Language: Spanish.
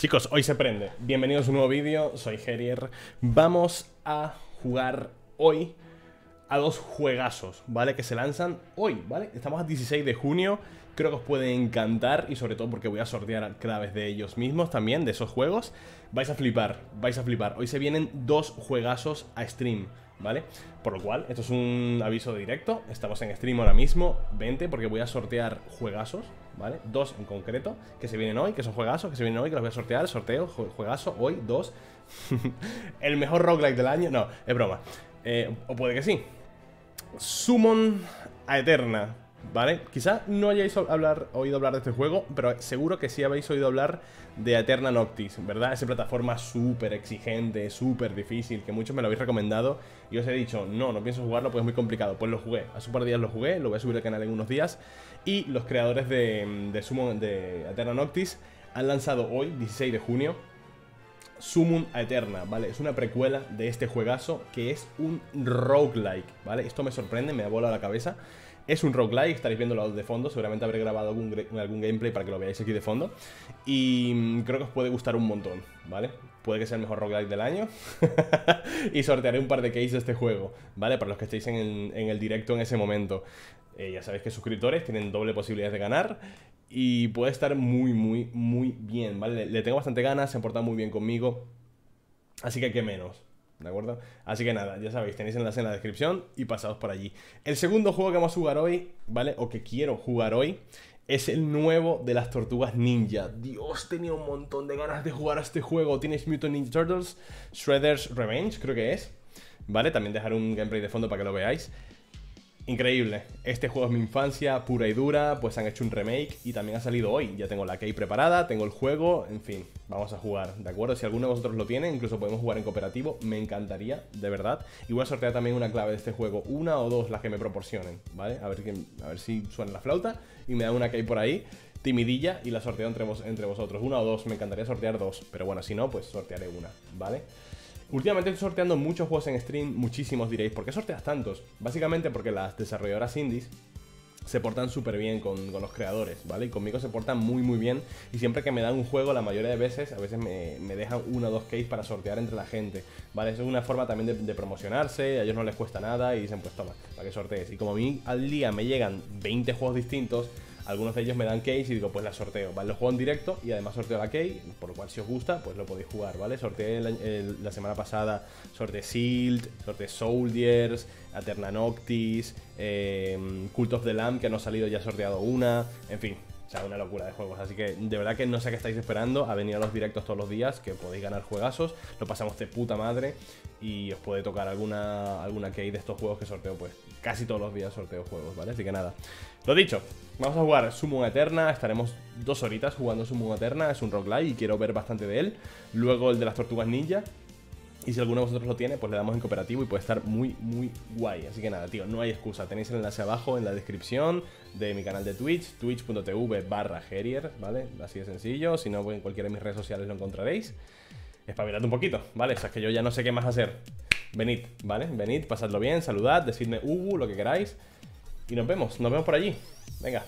Chicos, hoy se prende. Bienvenidos a un nuevo vídeo, soy Herier. Vamos a jugar hoy a dos juegazos, ¿vale? Que se lanzan hoy, ¿vale? Estamos a 16 de junio, creo que os puede encantar y sobre todo porque voy a sortear claves de ellos mismos también, de esos juegos. Vais a flipar, vais a flipar. Hoy se vienen dos juegazos a stream, ¿vale? Por lo cual, esto es un aviso directo, estamos en stream ahora mismo, vente porque voy a sortear juegazos, ¿vale? Dos en concreto, que se vienen hoy, que son juegazos, que se vienen hoy, que los voy a sortear, sorteo, juegazo, hoy, dos. El mejor roguelike del año, no, es broma. Eh, o puede que sí. Summon a Eterna, ¿vale? Quizá no hayáis hablar, oído hablar de este juego, pero seguro que sí habéis oído hablar de Eterna Noctis, ¿verdad? Esa plataforma súper exigente, súper difícil, que muchos me lo habéis recomendado y os he dicho, no, no pienso jugarlo porque es muy complicado. Pues lo jugué, hace un par de días lo jugué, lo voy a subir al canal en unos días y los creadores de, de, Summon, de Eterna Noctis han lanzado hoy, 16 de junio, Summon Eterna, ¿vale? Es una precuela de este juegazo que es un roguelike, ¿vale? Esto me sorprende, me ha volado la cabeza. Es un roguelike, estaréis viendo de fondo, seguramente habré grabado algún, gameplay para que lo veáis aquí de fondo. Y mm, creo que os puede gustar un montón, ¿vale? Puede que sea el mejor roguelike del año. y sortearé un par de cases de este juego, ¿vale? Para los que estéis en el, directo en ese momento. Eh, ya sabéis que suscriptores tienen doble posibilidad de ganar y puede estar muy, muy, muy bien, ¿vale? Le, tengo bastante ganas, se ha portado muy bien conmigo. Así que qué menos, ¿de acuerdo? Así que nada, ya sabéis, tenéis enlace en la descripción y pasados por allí. El segundo juego que vamos a jugar hoy, ¿vale? O que quiero jugar hoy, es el nuevo de las tortugas ninja. Dios, tenía un montón de ganas de jugar a este juego. Tienes Mutant Ninja Turtles, Shredder's Revenge, creo que es. ¿Vale? También dejaré un gameplay de fondo para que lo veáis. Increíble, este juego es mi infancia pura y dura, pues han hecho un remake y también ha salido hoy. Ya tengo la key preparada, tengo el juego, en fin, vamos a jugar, ¿de acuerdo? Si alguno de vosotros lo tiene, incluso podemos jugar en cooperativo, me encantaría, de verdad. Y voy a sortear también una clave de este juego, una o dos las que me proporcionen, ¿vale? A ver, a ver si suena la flauta y me da una key por ahí timidilla y la sorteo entre, entre vosotros. Una o dos, me encantaría sortear dos, pero bueno, si no, pues sortearé una, ¿vale? Últimamente estoy sorteando muchos juegos en stream, muchísimos diréis. ¿Por qué sorteas tantos? Básicamente porque las desarrolladoras indies se portan súper bien con, los creadores, ¿vale? Y conmigo se portan muy muy bien y siempre que me dan un juego, la mayoría de veces, a veces me, dejan una o dos keys para sortear entre la gente, ¿vale? Es una forma también de, promocionarse, a ellos no les cuesta nada y dicen, pues toma, para que sortees. Y como a mí al día me llegan 20 juegos distintos, algunos de ellos me dan case y digo, pues la sorteo, ¿vale? Lo juego en directo y además sorteo la key, por lo cual si os gusta, pues lo podéis jugar, ¿vale? Sorteé la semana pasada, sorteé Sealed, sorteé Soldiers, Aterna Noctis, eh, Cult of the Lamb, que no ha salido ya sorteado una, en fin, o sea, una locura de juegos. Así que de verdad que no sé qué estáis esperando a venir a los directos todos los días, que podéis ganar juegazos. Lo pasamos de puta madre y os puede tocar alguna, alguna key de estos juegos que sorteo, pues casi todos los días sorteo juegos, ¿vale? Así que nada. Lo dicho, vamos a jugar Summon Eterna. Estaremos dos horitas jugando Summon Eterna. Es un roguelike y quiero ver bastante de él. Luego el de las tortugas ninja. Y si alguno de vosotros lo tiene, pues le damos en cooperativo y puede estar muy, muy guay. Así que nada, tío, no hay excusa. Tenéis el enlace abajo en la descripción de mi canal de Twitch, twitch.tv barra Herier, ¿vale? Así de sencillo. Si no, en cualquiera de mis redes sociales lo encontraréis. Espabilad un poquito, ¿vale? O sea, es que yo ya no sé qué más hacer. Venid, ¿vale? Venid, pasadlo bien, saludad, decidme Ubu, lo que queráis. Y nos vemos, nos vemos por allí. Venga.